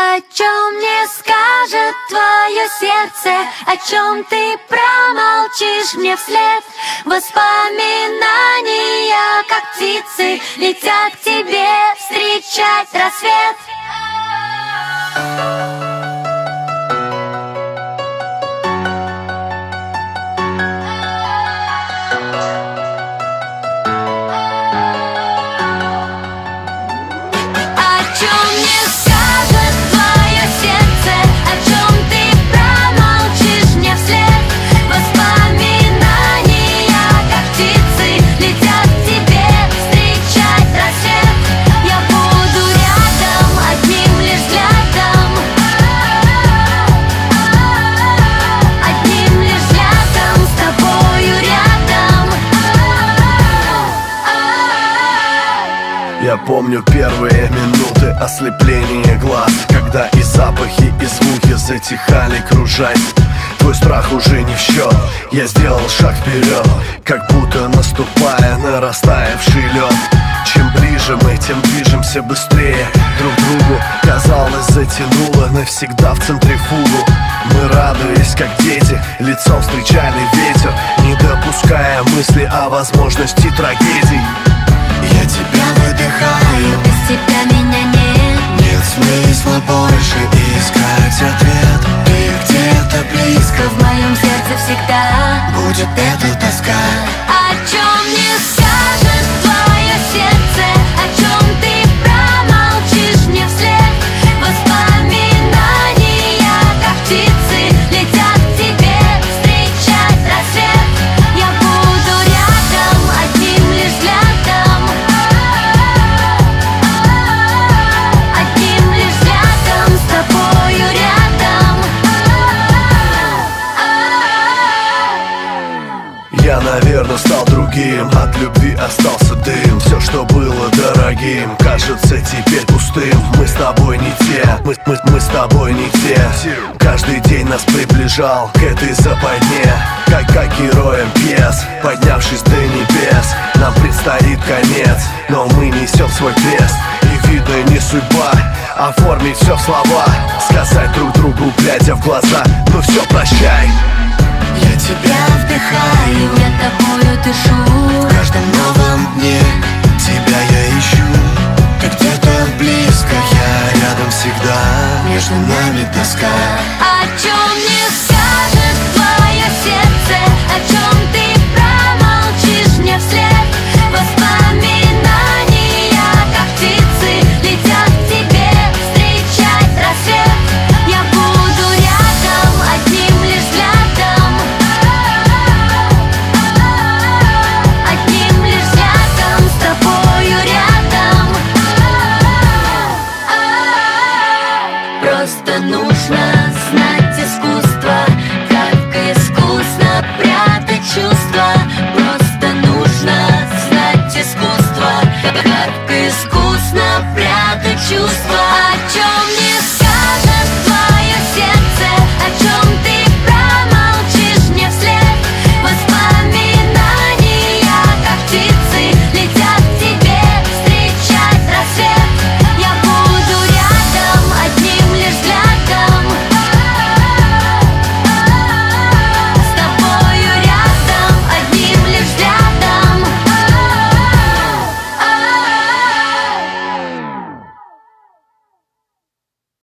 О чем мне скажет твое сердце? О чем ты промолчишь мне вслед? Воспоминания, как птицы Летят к тебе встречать рассвет помню первые минуты ослепления глаз Когда и запахи, и звуки затихали кружать Твой страх уже не в счет Я сделал шаг вперед Как будто наступая на растаявший лед. Чем ближе мы, тем движемся быстрее. Друг другу, казалось, затянуло навсегда в центрифугу Мы радуясь, как дети, лицом встречали ветер Не допуская мысли о возможности трагедий я тебя выдыхаю. Без тебя меня нет. Нет смысла наверное, стал другим. От любви остался дым. Все, что было дорогим Кажется теперь пустым. Мы с тобой не те. Мы, мы, мы с тобой не те. Каждый день нас приближал К этой западне. Как, как героям пьес Поднявшись до небес Нам предстоит конец. Но мы несем свой крест И видно не судьба. Оформить все в слова Сказать друг другу, глядя в глаза. Ну все, прощай Я тебя вдыхаю. Я тобою дышу. В каждом новом дне Тебя я ищу. Ты где-то близко Я рядом всегда. Между нами тоска О чем мне скажет твое сердце? О чем ну